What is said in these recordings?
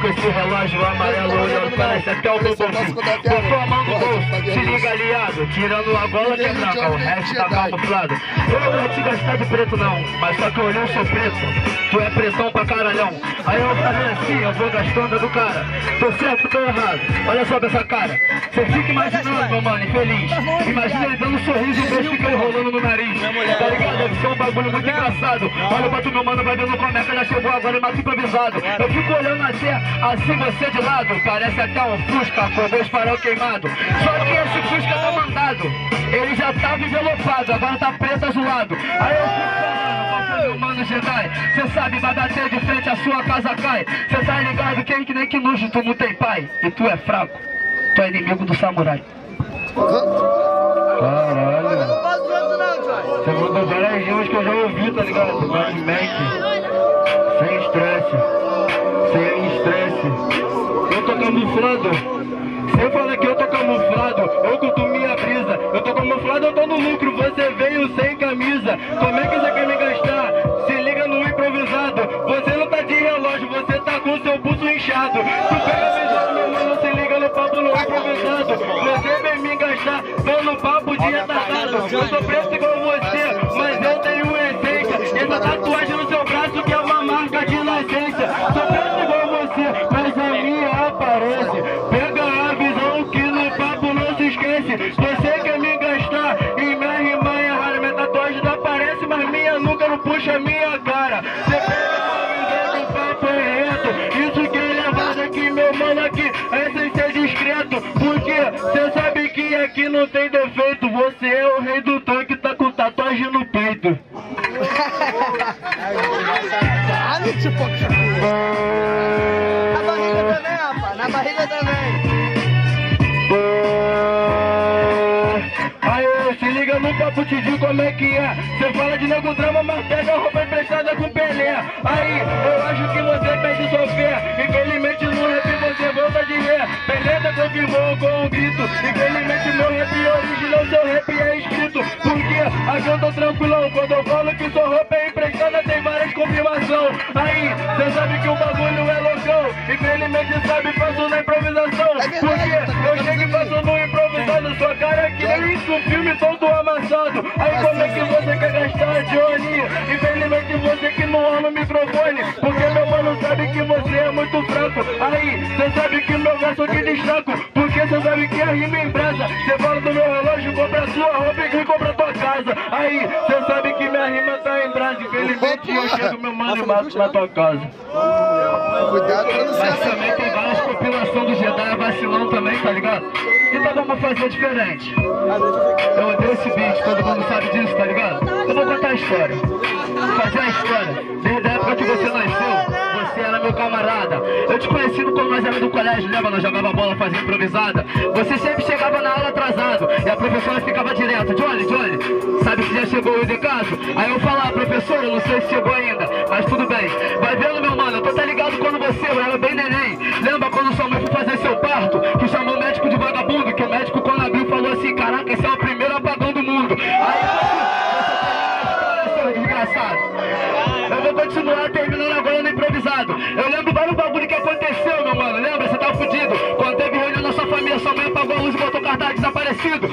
com esse relógio amarelo olhando, parece até o bolsinho. Botou a mão no bolso, se liga aliado, tirando a gola que é branca, o resto tá camuflado. Eu não vou te gastar de preto não, mas só que eu olhei, eu sou preto. Tu é pretão pra caralhão. Aí eu falei assim, eu vou gastando do cara. Tô certo, tô errado. Olha só dessa cara. Você fica imaginando, meu mano, infeliz. Imagina ele dando um sorriso e o beijo fica enrolando no nariz. Tá? Deve ser um bagulho muito engraçado. Olha pra tu, meu mano, vai vendo como é que já chegou agora e mata improvisado. Eu fico olhando até assim você de lado. Parece até um Fusca com dois farol queimado. Só que esse Fusca tá mandado. Ele já tava envelopado, agora tá preto azulado. Aí eu fico mano Jedi? Cê sabe, vai bater de frente, a sua casa cai. Cê tá ligado, quem que nem que nuge, tu não tem pai. E tu é fraco, tu é inimigo do samurai. Caralho. Você mandou várias rimas que eu já ouvi, tá ligado? Mad Mac. Sem estresse. Sem estresse. Eu tô camuflado. Você fala que eu tô camuflado, eu curto minha brisa. Eu tô camuflado, eu tô no lucro. Você veio sem camisa. Como é que você quer me gastar? Se liga no improvisado. Você não tá de relógio, você tá com seu pulso inchado. Preto igual você, mas eu tenho essência. Essa tatuagem no seu braço que é uma marca de nascença. Sou preto igual você, mas a minha aparece. Pega a visão que no papo não se esquece. Você quer me gastar e minha rima é rara. Minha tatuagem não aparece, mas minha nuca não puxa minha cara. Você pega a visão que o papo é reto. Isso que é levado aqui, meu mano, aqui. É discreto. Porque você sabe que aqui não tem defeito. Você é o rei do tanque, Ah, tipo, na barriga também, rapaz. Na barriga também. Aê, se liga no papo, te digo como é que é. Você fala de nego drama, mas pega roupa emprestada com Pelé. Aí, eu acho que você perde sua fé. Infelizmente no rap você volta de ré. Pelé já confirmou com um grito. Infelizmente meu rap original, seu rap é escrito. Porque aqui eu tô tranquilão. Quando eu falo que sua roupa é emprestada, tem várias confirmações. Aí, você sabe que o bagulho é loucão. Infelizmente sabe, faço na improvisação. Porque eu chego e faço no improvisado. Sua cara é que nem isso, filme todo amassado. Aí como é que você quer gastar, Johnny? Infelizmente você que não ama o microfone. Porque meu mano sabe que você é muito que a rima em brasa. Você fala do meu relógio, compra sua roupa e compra tua casa. Aí, você sabe que minha rima tá em brasa. Infelizmente eu chego, meu mano, e mato na tua casa. Cuidado pra não Mas ser. também tem várias compilações do Jedi vacilão também, tá ligado? Então vamos fazer diferente. Eu odeio esse beat, todo mundo sabe disso, tá ligado? Eu vou contar a história. Fazer a história. Desde a época que você nasceu, camarada. Eu te conheci quando nós éramos do colégio, lembra? Nós jogava bola, fazia improvisada. Você sempre chegava na aula atrasado. E a professora ficava direto. Johnny, Johnny, sabe que já chegou o de caso? Aí eu falava, professora, eu não sei se chegou ainda, mas tudo bem. Vai vendo, meu mano, eu tô tá ligado quando você, eu era bem neném. Lembra quando sua mãe foi fazer seu parto? Que chamou o médico de vagabundo? Que o médico, quando abriu, falou assim: Caraca, esse é o primeiro apagão do mundo. Aí, você seu desgraçado. Eu vou continuar terminando agora fudido. Quando teve reunião na sua família, sua mãe apagou a luz e botou cartaz desaparecido.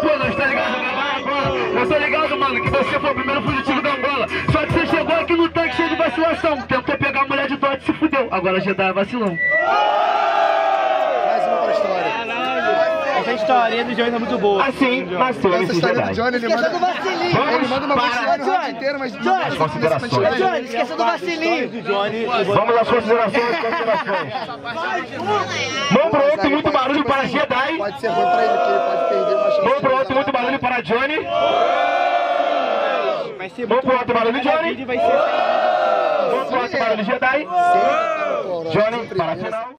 Pô, nós tá ligado? Agora, Eu tô ligado, mano, que você foi o primeiro fugitivo da Angola. Só que você chegou aqui no tanque cheio de vacilação. Tentou pegar a mulher de Dodge e se fudeu. Agora Jedi é vacilão. Mais uma pra história. Essa historinha do Johnny é muito boa. Assim nasceu Essa esse história do. Johnny, ele Esqueceu manda. do vacilinho. Ele manda uma Vamos vacilar no inteiro, mas Johnny. Considerações. essa Johnny, esqueceu do vacilinho. Vamos às considerações considerações. Mão pro outro, muito barulho para Jedi. Pode ser ruim pra ele, porque ele pode perder uma chance. Mão pro outro, muito barulho para Johnny. Vai ser Vamos pro outro barulho, Johnny. Vai ser Mão pro outro barulho Jedi. Johnny, para a final.